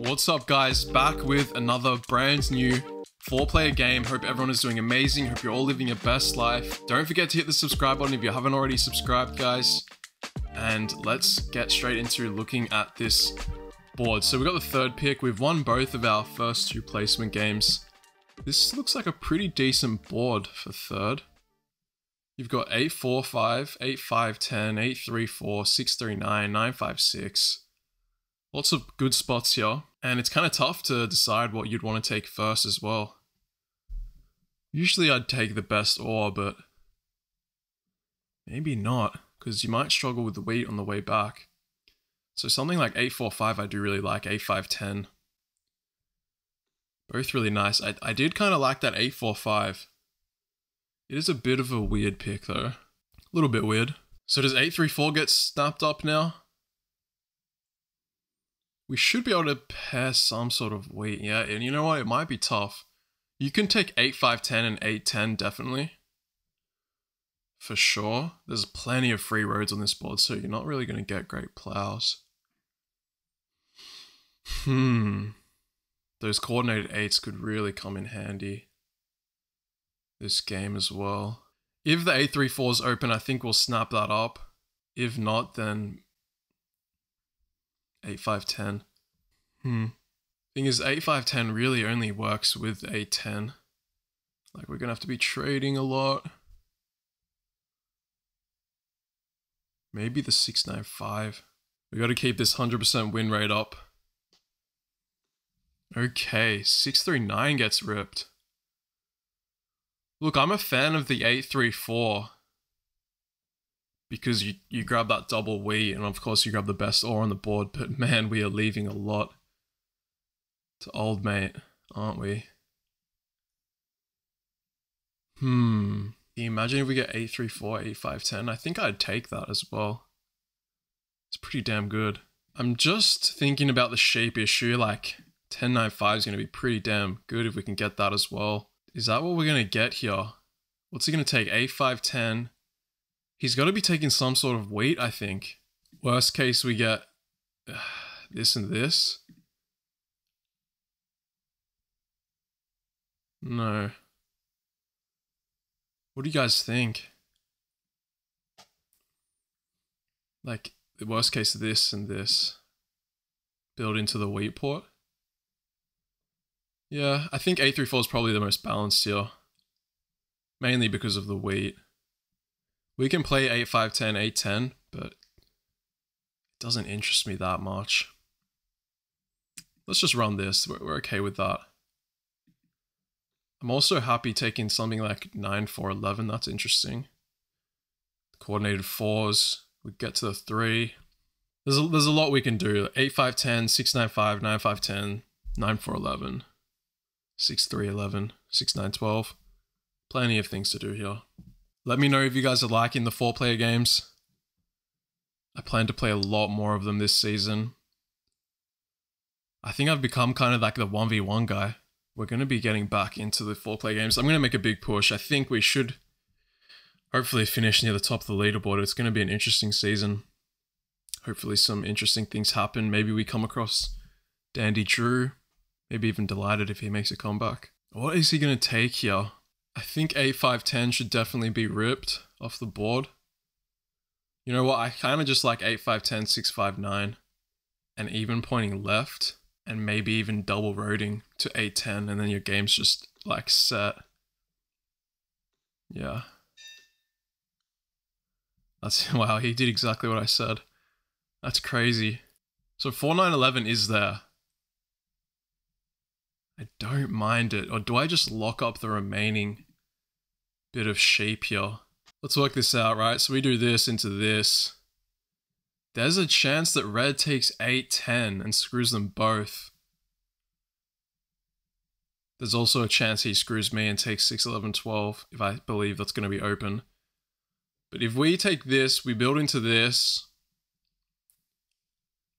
What's up guys, back with another brand new four player game. Hope everyone is doing amazing. Hope you're all living your best life. Don't forget to hit the subscribe button if you haven't already subscribed guys. And let's get straight into looking at this board. So we got the third pick. We've won both of our first two placement games. This looks like a pretty decent board for third. You've got 845, 8510, 834, 639, 956. Lots of good spots here. And it's kind of tough to decide what you'd want to take first as well. Usually I'd take the best ore, but maybe not, because you might struggle with the wheat on the way back. So something like 845 I do really like, 8510. Both really nice. I, I did kind of like that 845. It is a bit of a weird pick though. A little bit weird. So does 834 get snapped up now? We should be able to pair some sort of wheat, yeah. And you know what? It might be tough. You can take 8510 and 810 definitely. For sure. There's plenty of free roads on this board, so you're not really going to get great plows. Hmm. Those coordinated eights could really come in handy this game as well. If the A34 is open, I think we'll snap that up. If not, then 8510. Hmm. Thing is, 8510 really only works with A10. Like, we're gonna have to be trading a lot. Maybe the 695. We gotta keep this 100% win rate up. Okay, 639 gets ripped. Look, I'm a fan of the 834 because you, you grab that double wheat and of course you grab the best ore on the board, but man, we are leaving a lot to old mate, aren't we? Hmm. Imagine if we get 834, 8510? I think I'd take that as well. It's pretty damn good. I'm just thinking about the sheep issue, like 1095 is going to be pretty damn good if we can get that as well. Is that what we're going to get here? What's he going to take? A510. He's got to be taking some sort of wheat, I think. Worst case, we get uh, this and this. No. What do you guys think? Like, the worst case, this and this. Build into the wheat port. Yeah, I think A34 is probably the most balanced here. Mainly because of the wheat. We can play 8, 5, 10, 8, 10, but it doesn't interest me that much. Let's just run this. We're, we're okay with that. I'm also happy taking something like 9, 4, 11. That's interesting. Coordinated 4s. We get to the 3. There's a, there's a lot we can do. 8, 5, 10, 6, 9, 5, 9, 5, 10, 9, 4, 11. 6311, 6912. Plenty of things to do here. Let me know if you guys are liking the four player games. I plan to play a lot more of them this season. I think I've become kind of like the 1v1 guy. We're going to be getting back into the four player games. I'm going to make a big push. I think we should hopefully finish near the top of the leaderboard. It's going to be an interesting season. Hopefully some interesting things happen. Maybe we come across Dandy Drew. Maybe even delighted if he makes a comeback. What is he going to take here? I think A510 should definitely be ripped off the board. You know what? I kind of just like 8510, 659 and even pointing left and maybe even double roading to 810 and then your game's just like set. Yeah. That's wow, he did exactly what I said. That's crazy. So four 4911 is there. I don't mind it. Or do I just lock up the remaining bit of sheep here? Let's work this out, right? So we do this into this. There's a chance that red takes 8, 10 and screws them both. There's also a chance he screws me and takes 6, 11, 12 if I believe that's going to be open. But if we take this, we build into this.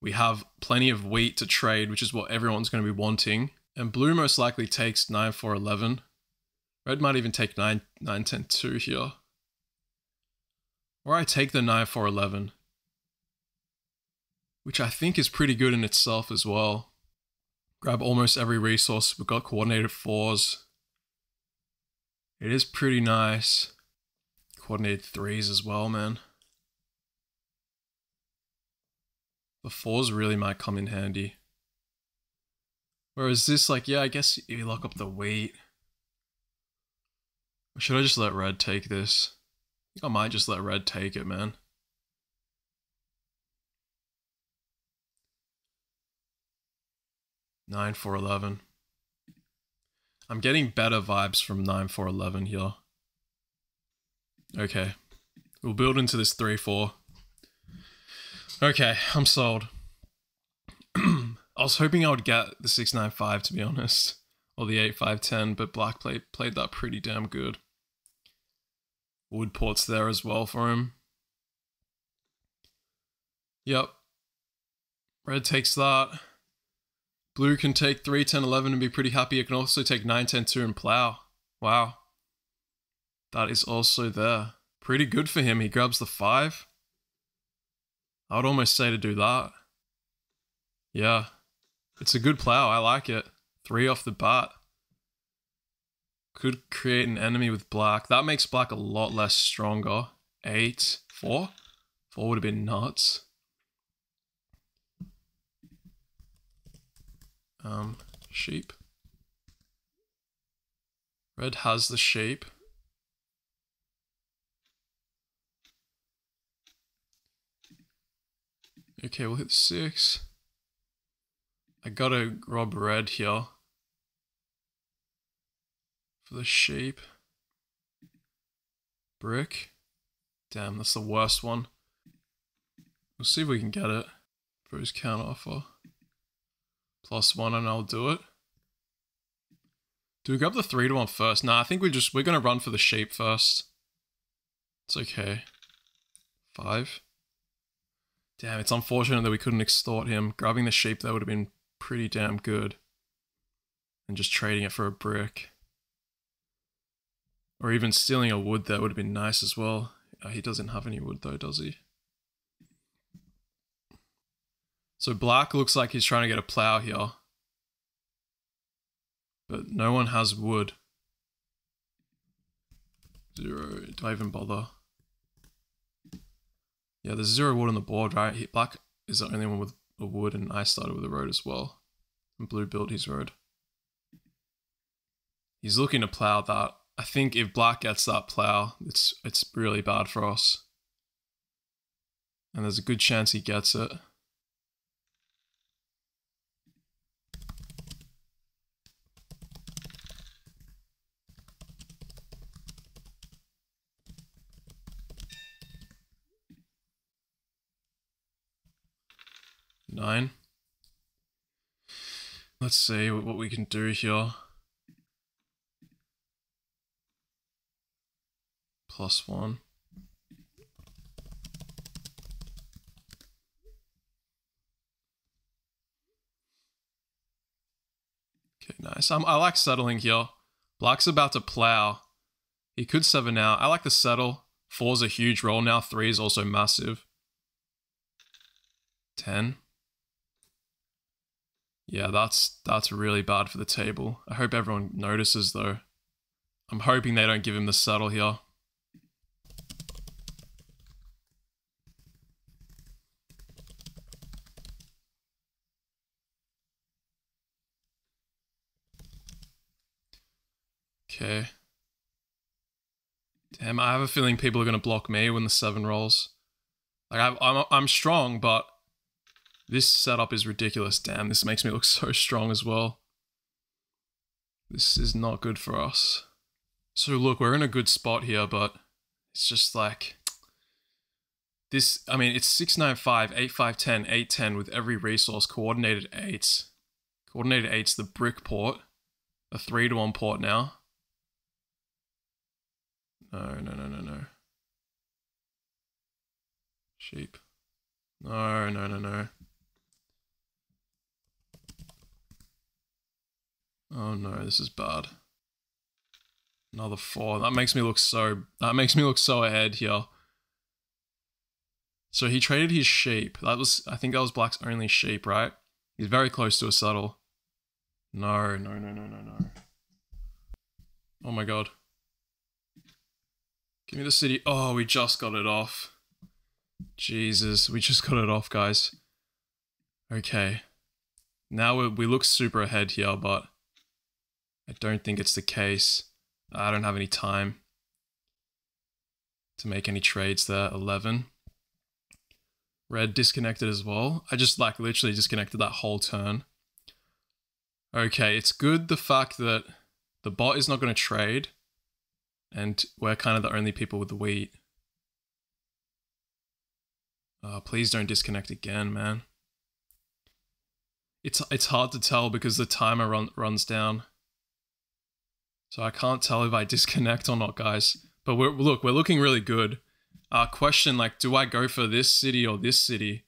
We have plenty of wheat to trade, which is what everyone's going to be wanting. And blue most likely takes 9, 4, 11. Red might even take 9, 9, 10, 2 here. Or I take the 9, 4, 11. Which I think is pretty good in itself as well. Grab almost every resource. We've got coordinated fours. It is pretty nice. Coordinated threes as well, man. The fours really might come in handy. Whereas this, like, yeah, I guess you lock up the wheat. Or should I just let red take this? I I might just let red take it, man. Nine four eleven. I'm getting better vibes from nine four eleven here. Okay. We'll build into this three four. Okay, I'm sold. I was hoping I would get the 695 to be honest, or the 8510, but Black played played that pretty damn good. Wood ports there as well for him. Yep. Red takes that. Blue can take 3, 10, 11 and be pretty happy. It can also take 9, 10, 2 and plow. Wow. That is also there. Pretty good for him. He grabs the 5. I would almost say to do that. Yeah. It's a good plow. I like it. Three off the bat. Could create an enemy with black. That makes black a lot less stronger. Eight. Four? Four would have been nuts. Um, sheep. Red has the sheep. Okay, we'll hit six. I gotta grab red here. For the sheep. Brick. Damn, that's the worst one. We'll see if we can get it for his counter offer. Plus one and I'll do it. Do we grab the three to one first? Nah, I think we just we're gonna run for the sheep first. It's okay. Five. Damn, it's unfortunate that we couldn't extort him. Grabbing the sheep that would have been pretty damn good. And just trading it for a brick. Or even stealing a wood that would have been nice as well. Uh, he doesn't have any wood though, does he? So black looks like he's trying to get a plow here. But no one has wood. Zero. Do I even bother? Yeah, there's zero wood on the board, right? Black is the only one with a wood, and I started with a road as well. And blue built his road. He's looking to plow that. I think if black gets that plow, it's it's really bad for us. And there's a good chance he gets it. Nine. Let's see what we can do here. Plus one. Okay, nice. I'm, I like settling here. Black's about to plow. He could seven now. I like the settle. Four's a huge roll now. Three is also massive. Ten. Yeah, that's that's really bad for the table. I hope everyone notices though. I'm hoping they don't give him the settle here. Okay. Damn, I have a feeling people are going to block me when the seven rolls. Like, i I'm, I'm strong, but this setup is ridiculous. Damn, this makes me look so strong as well. This is not good for us. So look, we're in a good spot here, but it's just like... This, I mean, it's 695, 8510, 810 with every resource, coordinated 8s. Coordinated 8's the brick port. A 3 to 1 port now. No, no, no, no, no. Sheep. No, no, no, no. Oh no, this is bad. Another four. That makes me look so... That makes me look so ahead here. So he traded his sheep. That was... I think that was Black's only sheep, right? He's very close to a settle. No, no, no, no, no, no. Oh my god. Give me the city. Oh, we just got it off. Jesus, we just got it off, guys. Okay. Now we, we look super ahead here, but I don't think it's the case. I don't have any time to make any trades there. 11. Red disconnected as well. I just like literally disconnected that whole turn. Okay, it's good the fact that the bot is not going to trade and we're kind of the only people with the wheat. Oh, please don't disconnect again, man. It's it's hard to tell because the timer run, runs down. So I can't tell if I disconnect or not, guys. But we're look, we're looking really good. Uh, question like, do I go for this city or this city?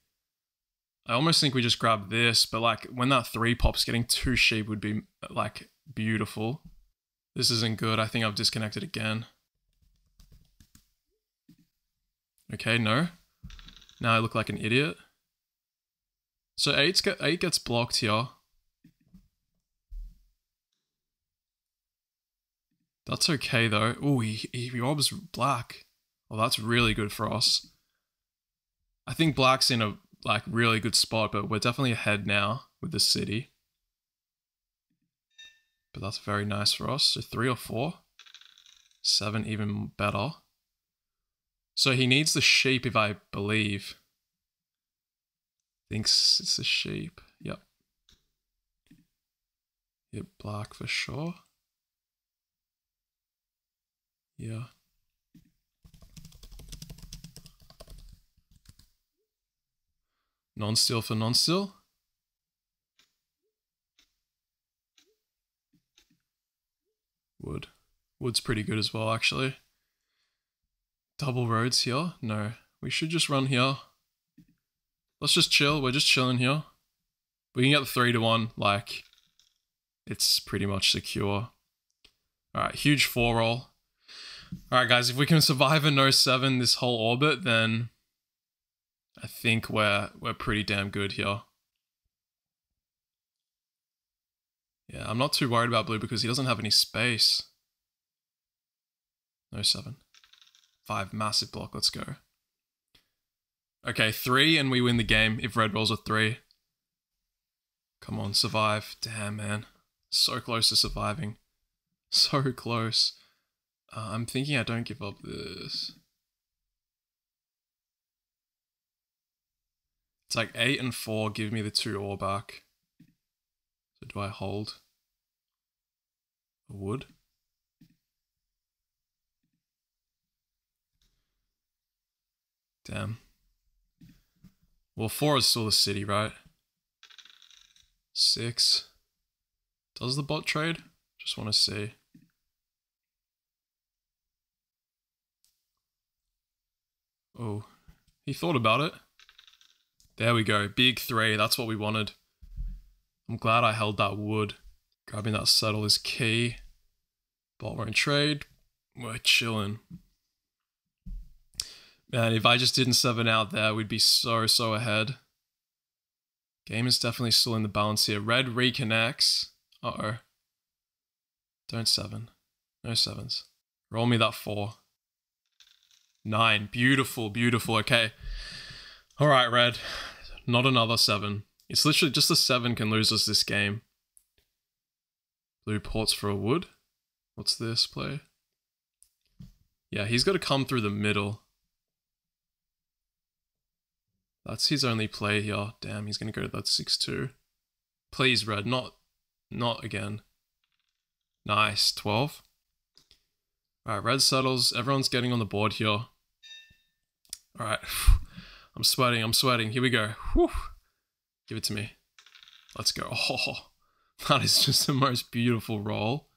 I almost think we just grab this, but like when that three pops, getting two sheep would be like beautiful. This isn't good. I think I've disconnected again. Okay, no. Now I look like an idiot. So eight, eight gets blocked here. That's okay though. Oh, he, he robs black. Well, that's really good for us. I think black's in a like really good spot, but we're definitely ahead now with the city. But that's very nice for us. So three or four. Seven even better. So he needs the sheep if I believe. Thinks it's a sheep. Yep. Yep, black for sure. Yeah. Non-steal for non-steal. Wood. Wood's pretty good as well, actually. Double roads here? No. We should just run here. Let's just chill. We're just chilling here. We can get the 3 to 1. Like, it's pretty much secure. Alright, huge 4 roll. Alright guys, if we can survive a no 7 this whole orbit, then I think we're we're pretty damn good here. Yeah, I'm not too worried about blue because he doesn't have any space. No 7. 5, massive block, let's go. Okay, 3 and we win the game if red rolls a 3. Come on, survive. Damn, man. So close to surviving. So close. Uh, I'm thinking I don't give up this. It's like 8 and 4 give me the 2 ore back. So do I hold a wood? Damn. Well, 4 is still the city, right? 6. Does the bot trade? Just want to see. Oh, he thought about it. There we go. Big three. That's what we wanted. I'm glad I held that wood. Grabbing that settle is key. Bot won't trade. We're chilling. Man, if I just didn't seven out there, we'd be so, so ahead. Game is definitely still in the balance here. Red reconnects. Uh-oh. Don't seven. No sevens. Roll me that four. Nine. Beautiful, beautiful. Okay. All right, red. Not another seven. It's literally just a seven can lose us this game. Blue ports for a wood. What's this play? Yeah, he's got to come through the middle. That's his only play here. Damn, he's going to go to that 6-2. Please, red. Not, not again. Nice. 12. Alright, red settles. Everyone's getting on the board here. Alright. I'm sweating. I'm sweating. Here we go. Whew. Give it to me. Let's go. Oh, that is just the most beautiful roll.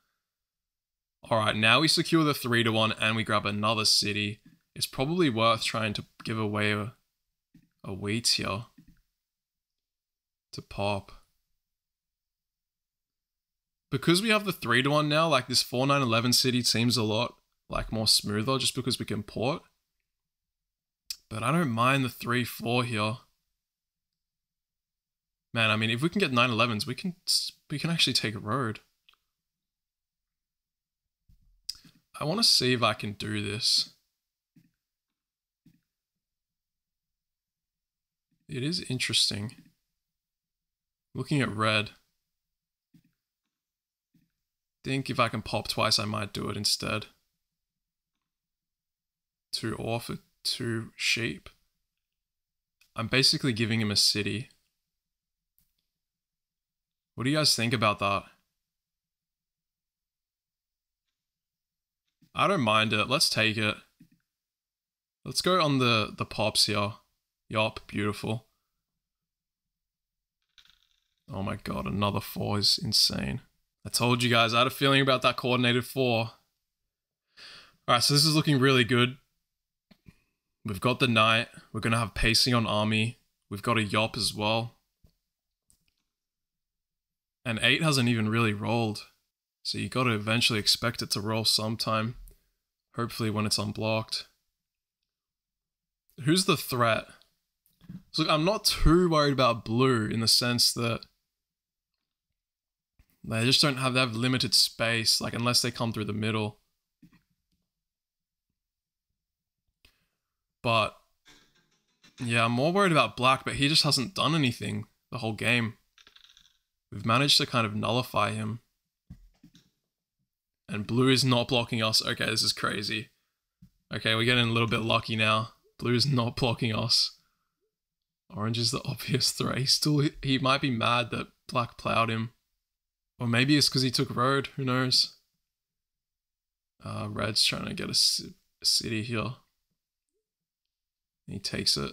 Alright, now we secure the 3 to 1 and we grab another city. It's probably worth trying to give away a, a wheat here. To pop. Because we have the 3 to 1 now, like this 4 9 11 city seems a lot like more smoother just because we can port. But I don't mind the 3 4 here. Man, I mean, if we can get 911s, we can we can actually take a road. I want to see if I can do this. It is interesting. Looking at red. Think if I can pop twice, I might do it instead. Two off, two sheep. I'm basically giving him a city. What do you guys think about that? I don't mind it. Let's take it. Let's go on the, the pops here. Yup, beautiful. Oh my god, another four is insane. I told you guys, I had a feeling about that coordinated four. Alright, so this is looking really good. We've got the knight. We're going to have pacing on army. We've got a yop as well. And 8 hasn't even really rolled. So you got to eventually expect it to roll sometime. Hopefully when it's unblocked. Who's the threat? So I'm not too worried about blue in the sense that they just don't have, they have limited space, like unless they come through the middle. But yeah, I'm more worried about black, but he just hasn't done anything the whole game. We've managed to kind of nullify him. And blue is not blocking us. Okay, this is crazy. Okay, we're getting a little bit lucky now. Blue is not blocking us. Orange is the obvious threat. He still, he might be mad that black plowed him. Or maybe it's because he took road. Who knows? Uh, red's trying to get a, a city here. He takes it.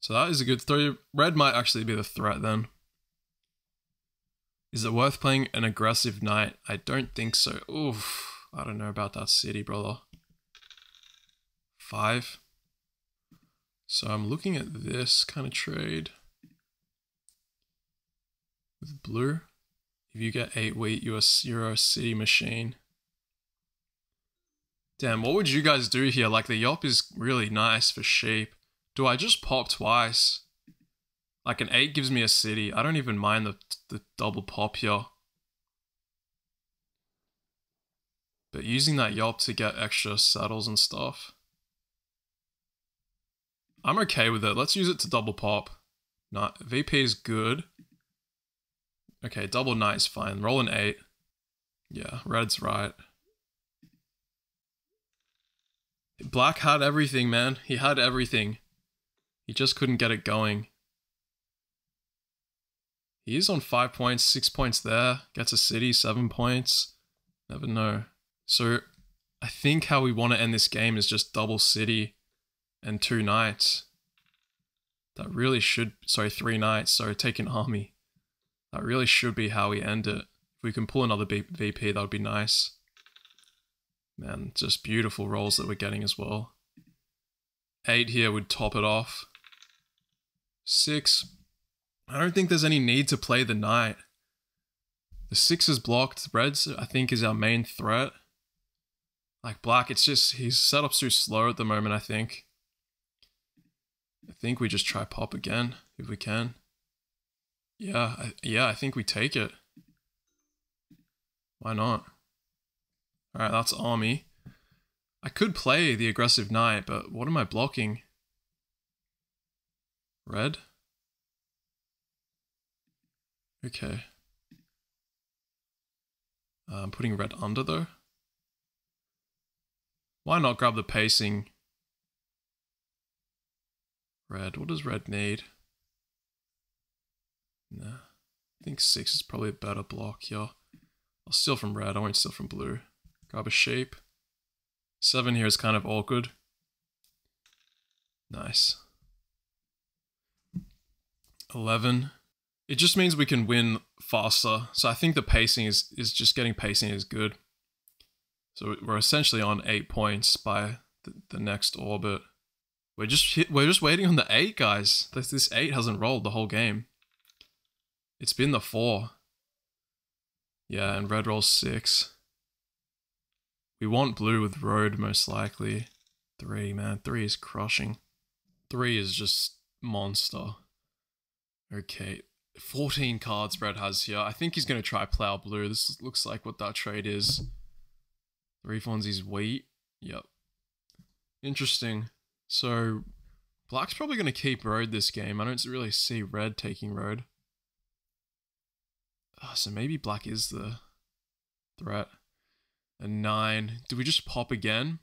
So that is a good three. Red might actually be the threat then. Is it worth playing an aggressive knight? I don't think so. Oof. I don't know about that city, brother. Five. So I'm looking at this kind of trade. With blue. If you get 8 wheat, you're a, a city machine. Damn, what would you guys do here? Like, the Yop is really nice for sheep. Do I just pop twice? Like, an 8 gives me a city. I don't even mind the, the double pop here. But using that Yop to get extra settles and stuff. I'm okay with it. Let's use it to double pop. Not VP is good. Okay, double knight is fine. Roll an 8. Yeah, red's right. Black had everything, man. He had everything. He just couldn't get it going. He is on five points, six points there. Gets a city, seven points. Never know. So I think how we want to end this game is just double city and two knights. That really should, sorry, three knights, sorry, take an army. That really should be how we end it. If we can pull another VP, that would be nice. Man, just beautiful rolls that we're getting as well. Eight here would top it off. Six. I don't think there's any need to play the knight. The six is blocked. The Reds, I think, is our main threat. Like black, it's just, he's set up too slow at the moment, I think. I think we just try pop again, if we can. Yeah, I, yeah, I think we take it. Why not? Alright, that's army. I could play the aggressive knight, but what am I blocking? Red? Okay. Uh, I'm putting red under though. Why not grab the pacing? Red, what does red need? Nah. I think six is probably a better block here. I'll steal from red, I won't steal from blue. Grab a sheep. Seven here is kind of awkward. Nice. 11. It just means we can win faster. So I think the pacing is, is just getting pacing is good. So we're essentially on 8 points by the, the next orbit. We're just hit, we're just waiting on the 8 guys. This, this 8 hasn't rolled the whole game. It's been the 4. Yeah, and red rolls 6. We want blue with road most likely. Three, man. Three is crushing. Three is just monster. Okay, 14 cards Red has here. I think he's going to try plow blue. This looks like what that trade is. Three Fonzie's wheat. Yep. Interesting. So, Black's probably going to keep road this game. I don't really see Red taking road. Oh, so maybe Black is the threat. A 9. Do we just pop again?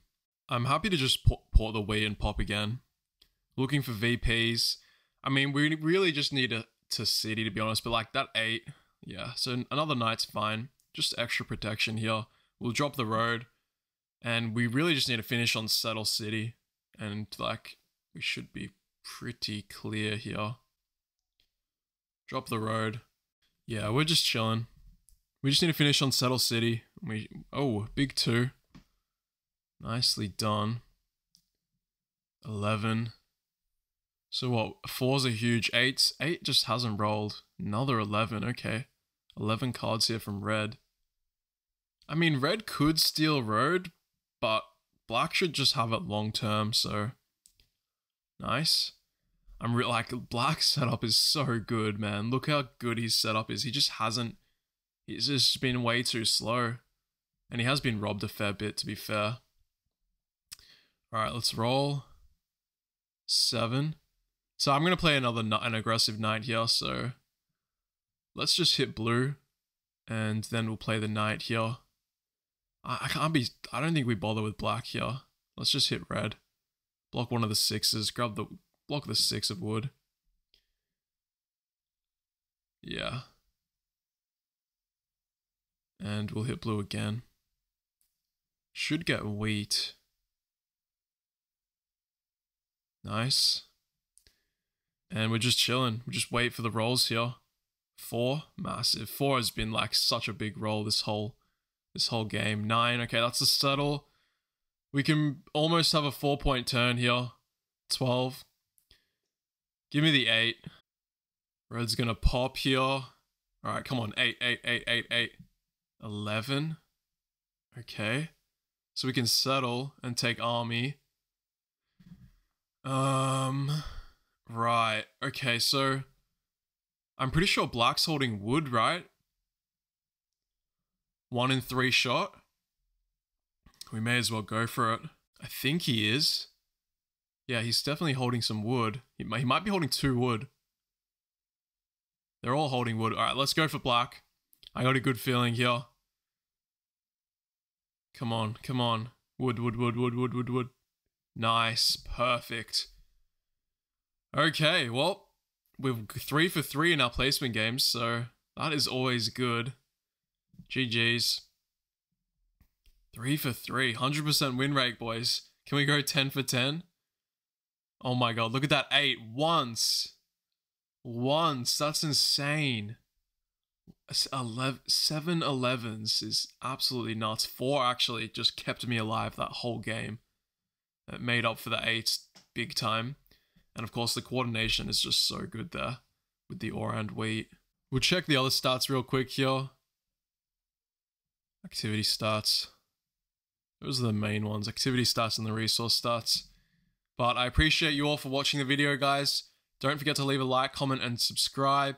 I'm happy to just port the wheat and pop again. Looking for VPs. I mean, we really just need a to City, to be honest. But like that eight, yeah. So another knight's fine. Just extra protection here. We'll drop the road, and we really just need to finish on Settle City, and like we should be pretty clear here. Drop the road. Yeah, we're just chilling. We just need to finish on Settle City. We oh big two. Nicely done. Eleven. So what? Fours are huge. Eights. Eight just hasn't rolled. Another 11. Okay. 11 cards here from red. I mean, red could steal road, but black should just have it long term, so... Nice. I'm like, black setup is so good, man. Look how good his setup is. He just hasn't... He's just been way too slow. And he has been robbed a fair bit, to be fair. Alright, let's roll. Seven. So I'm going to play another an aggressive knight here, so let's just hit blue, and then we'll play the knight here. I, I can't be, I don't think we bother with black here. Let's just hit red. Block one of the sixes, grab the, block the six of wood. Yeah. And we'll hit blue again. Should get wheat. Nice. And we're just chilling. We just wait for the rolls here. Four, massive. Four has been like such a big roll this whole this whole game. Nine, okay, that's a settle. We can almost have a four point turn here. Twelve. Give me the eight. Red's gonna pop here. Alright, come on. Eight, eight, eight, eight, eight. Eleven. Okay. So we can settle and take army. Um Right. Okay, so I'm pretty sure Black's holding wood, right? One in three shot. We may as well go for it. I think he is. Yeah, he's definitely holding some wood. He he might be holding two wood. They're all holding wood. All right, let's go for black. I got a good feeling here. Come on, come on. Wood, wood, wood, wood, wood, wood, wood. Nice, perfect. Okay, well, we're three for three in our placement games, so that is always good. GG's. Three for three. 100% win rate, boys. Can we go 10 for 10? Oh my god, look at that. Eight. Once. Once. That's insane. 11, seven 11s is absolutely nuts. Four actually just kept me alive that whole game. It made up for the eight big time. And of course, the coordination is just so good there with the ore and wheat. We'll check the other stats real quick here. Activity stats. Those are the main ones. Activity stats and the resource stats. But I appreciate you all for watching the video, guys. Don't forget to leave a like, comment, and subscribe.